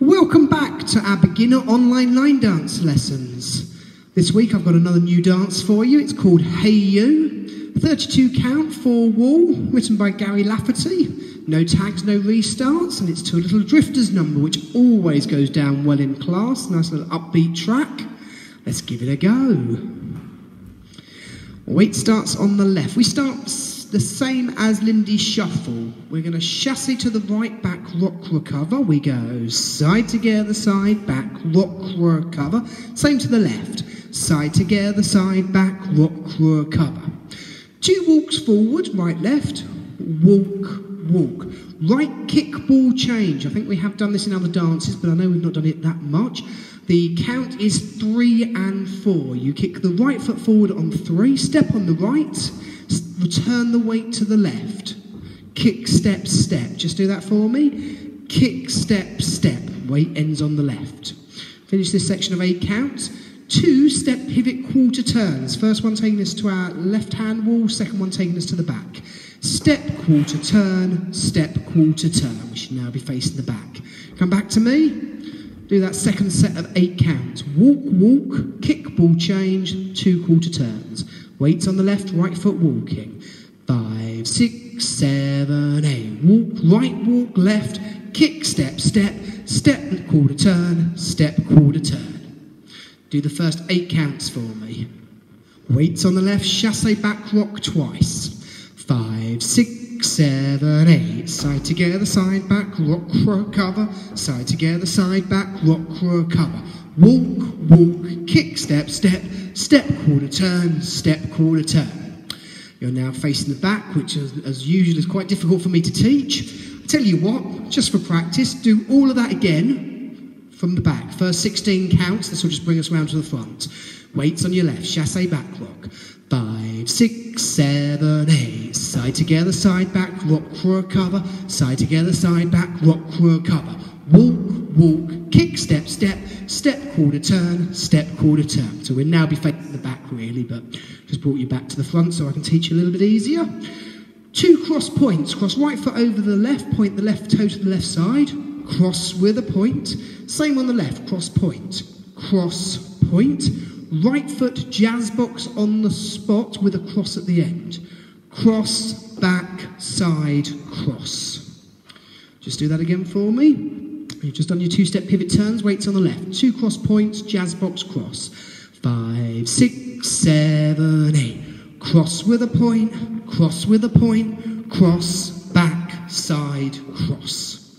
Welcome back to our beginner online line dance lessons. This week I've got another new dance for you. It's called Hey You. 32 count, four wall, written by Gary Lafferty. No tags, no restarts, and it's to a little drifters number which always goes down well in class. Nice little upbeat track. Let's give it a go. Weight starts on the left. We start the same as Lindy shuffle. We're going to chasse to the right, back, rock, recover. We go side together, side, back, rock, recover. Same to the left. Side together, side, back, rock, recover. Two walks forward, right, left. Walk, walk. Right kick, ball change. I think we have done this in other dances, but I know we've not done it that much. The count is three and four. You kick the right foot forward on three, step on the right, return the weight to the left. Kick, step, step. Just do that for me. Kick, step, step. Weight ends on the left. Finish this section of eight counts. Two step pivot quarter turns. First one taking us to our left hand wall, second one taking us to the back. Step quarter turn, step quarter turn. We should now be facing the back. Come back to me. Do that second set of eight counts. Walk, walk, kick, ball change, two quarter turns. Weights on the left, right foot walking. Five, six, seven, eight. Walk, right, walk, left, kick, step, step, step, quarter turn, step, quarter turn. Do the first eight counts for me. Weights on the left, chasse back rock twice. Five, six, seven, eight. Side together, side back, rock, recover. Side together, side back, rock, recover. Walk, walk, kick, step, step, step, quarter turn, step, quarter turn. You're now facing the back, which as, usual is quite difficult for me to teach. I tell you what, just for practice, do all of that again from the back. First 16 counts, this will just bring us round to the front. Weights on your left, chasse back rock. Five, six, seven, eight. Side together, side back, rock, recover. Side together, side back, rock, recover. Walk, walk, kick, step, step, step, quarter turn, step, quarter turn. So we'll now be facing the back really, but just brought you back to the front so I can teach you a little bit easier. Two cross points. Cross right foot over the left, point the left toe to the left side. Cross with a point. Same on the left, cross point. Cross point. Right foot jazz box on the spot with a cross at the end. Cross, back, side, cross. Just do that again for me. Just done your two step pivot turns, weights on the left. Two cross points, jazz box cross. Five, six, seven, eight. Cross with a point, cross with a point, cross, back, side, cross.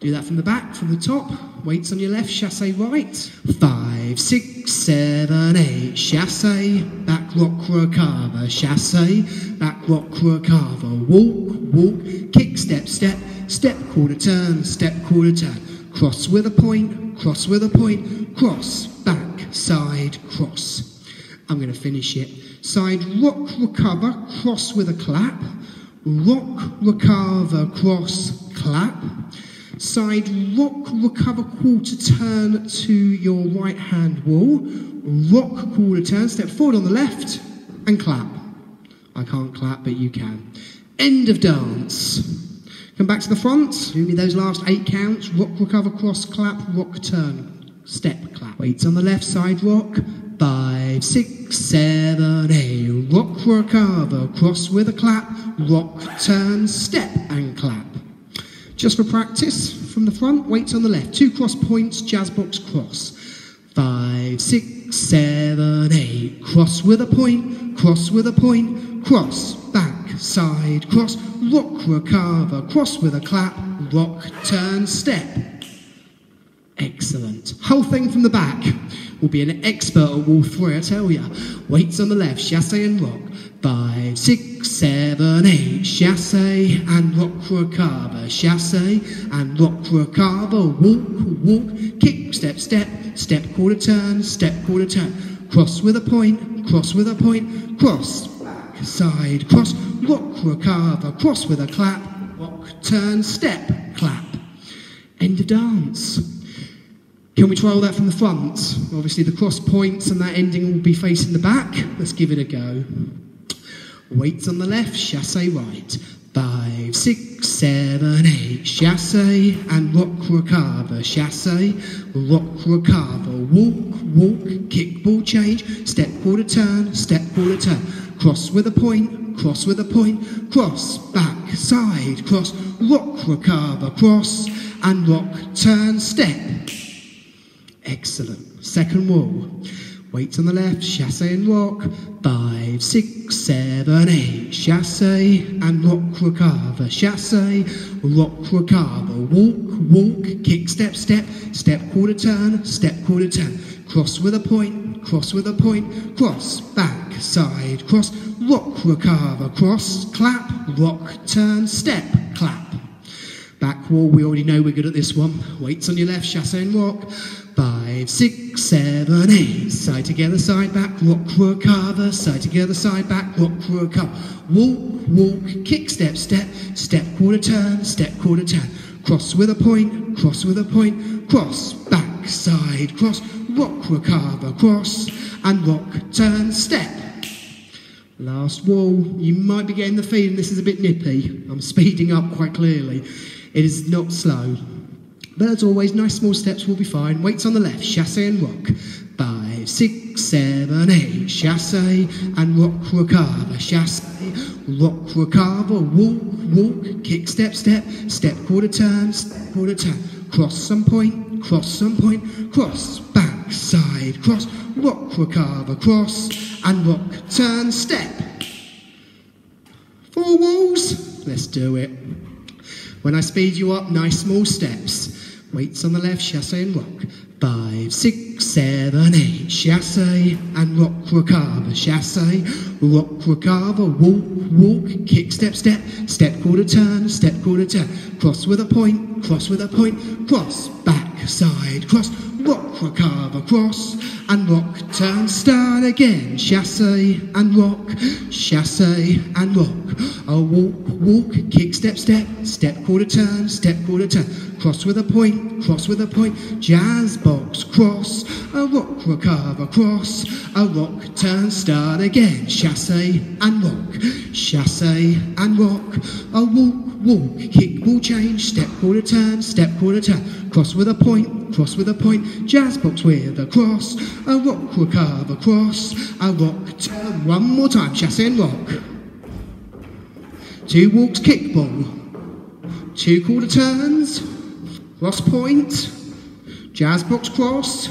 Do that from the back, from the top. Weights on your left, chasse right. Five, six, seven, eight. Chasse, back rock recover. Chasse, back rock recover. Walk, walk, kick, step, step, step, quarter turn, step, quarter turn. Cross with a point, cross with a point, cross, back, side, cross. I'm going to finish it. Side rock, recover, cross with a clap. Rock, recover, cross, clap. Side rock, recover, quarter turn to your right hand wall. Rock, quarter turn, step forward on the left and clap. I can't clap, but you can. End of dance. Come back to the front. Me those last eight counts. Rock, recover, cross, clap, rock, turn, step, clap. Weights on the left side, rock. Five, six, seven, eight. Rock, recover, cross with a clap. Rock, turn, step, and clap. Just for practice, from the front, weights on the left. Two cross points, jazz box cross. Five, six, seven, eight. Cross with a point, cross with a point, cross, side, cross, rock, recover, cross with a clap, rock, turn, step. Excellent. Whole thing from the back. Will be an expert at wall three, I tell ya. Weights on the left, chasse and rock. Five, six, seven, eight. Chasse and rock recover. Chasse and rock recover. Walk, walk, kick, step, step, step, quarter turn, step, quarter turn. Cross with a point, cross with a point, cross, back, side, cross, rock, recover, cross with a clap, rock, turn, step, clap. End of dance. Can we try all that from the front? Obviously, the cross points and that ending will be facing the back. Let's give it a go. Weights on the left, chasse right. Five, six, seven, eight. Chasse and rock recover. Chasse, rock recover. Walk, walk, kick ball change. Step quarter turn, step quarter turn. Cross with a point, cross with a point. Cross, back, side, cross. Rock recover, cross and rock turn step. Excellent. Second wall. Weights on the left, chasse and rock. Five, six, seven, eight. Chasse and rock recover. Chasse, rock recover. Walk, walk, kick, step, step. Step, quarter turn, step, quarter turn. Cross with a point, cross with a point. Cross, back, side, cross. Rock, recover, cross, clap, rock, turn, step, clap. Back wall, we already know we're good at this one. Weights on your left, chasse and rock. Five, six, seven, eight. Side together, side back, rock, recover. Side together, side back, rock, recover. Walk, walk, kick, step, step. Step, quarter turn, step, quarter turn. Cross with a point, cross with a point. Cross, back, side, cross. Rock, recover, cross. And rock, turn, step. Last wall, you might be getting the feeling this is a bit nippy. I'm speeding up quite clearly. It is not slow. But as always, nice small steps will be fine. Weights on the left, chasse and rock. Five, six, seven, eight. Chasse and rock, recover. Chasse, rock, recover. Walk, walk, kick, step, step. Step, quarter turn, step, quarter turn. Cross some point, cross some point. Cross, side, cross. Rock, recover, cross. And rock, turn, step. Four walls. Let's do it. When I speed you up, nice small steps. Weights on the left, chasse and rock. Five, six, seven, eight. Chasse and rock, recover. Chasse, rock, recover. Walk, walk, kick, step, step. Step, quarter turn, step, quarter turn. Cross with a point, cross with a point. Cross, back, side, cross. Rock, recover, cross. And rock, turn, start again. Chasse and rock, chasse and rock. A walk, walk, kick, step, step. Step, quarter turn, step, quarter turn. Cross with a point, cross with a point. Jazz box, cross. A rock, recover, cross. A rock, turn, start again. Chasse and rock, chasse and rock. A walk, walk, kick, ball change. Step, quarter turn, step, quarter turn. Cross with a point, cross with a point. Jazz box with a cross. A rock, recover, cross. A rock, turn. One more time. Chasse and rock. Two walks, kick ball. Two quarter turns. Cross point. Jazz box cross.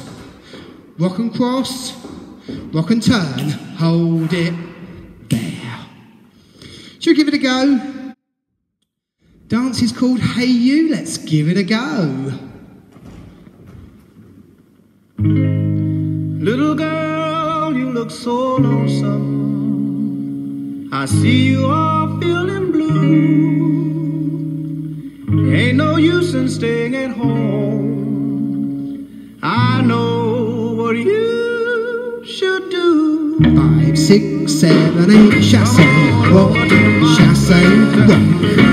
Rock and cross. Rock and turn. Hold it there. Should we give it a go? Dance is called Hey You. Let's give it a go. I see you are feeling blue. Ain't no use in staying at home. I know what you should do. Five, six, seven, eight. Chasse, rock, chasse, rock.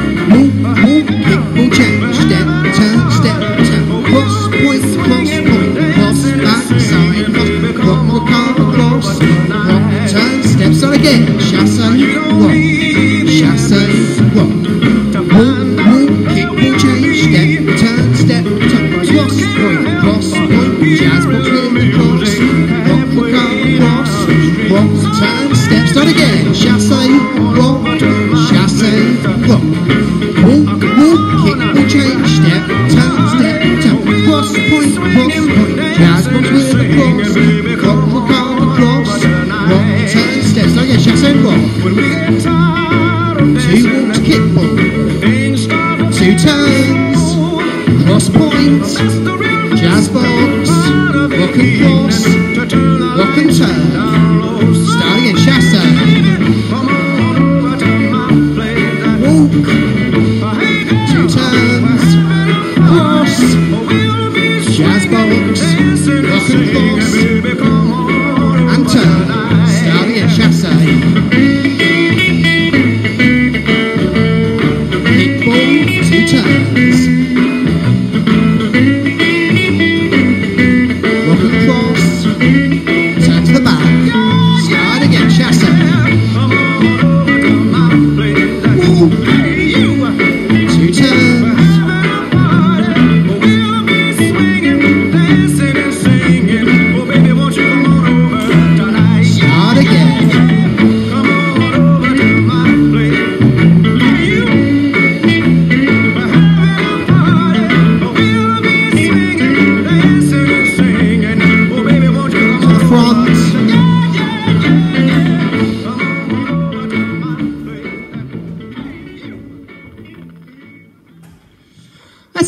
Two Two turns. Cross, point. That's the real Jazz box. Rock and cross. and turn. down low. Start again. Chasse. Come on over to my place. Walk. Two turns. Jazz box. Rock and.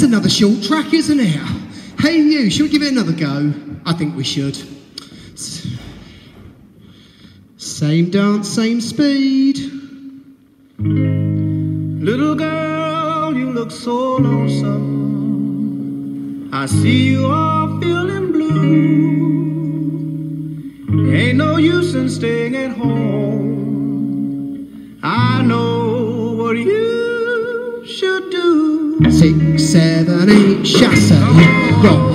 Another short track, isn't it? Hey you, should we give it another go? I think we should. Same dance, same speed. Little girl, you look so lonesome. I see you are feeling blue. Ain't no use in staying at home. Shasta. Yo.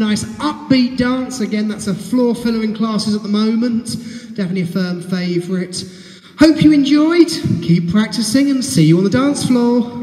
nice upbeat dance. Again, that's a floor filler in classes at the moment. Definitely a firm favourite. Hope you enjoyed. Keep practicing and see you on the dance floor.